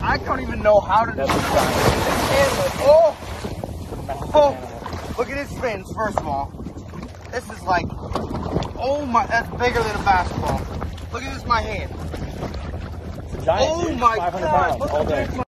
I don't even know how to do That's do this. Oh, oh, look at his fins, first of all. This is like, oh my, that's bigger than a basketball. Look at this, my hand. Giant, Oh dude. my God, look at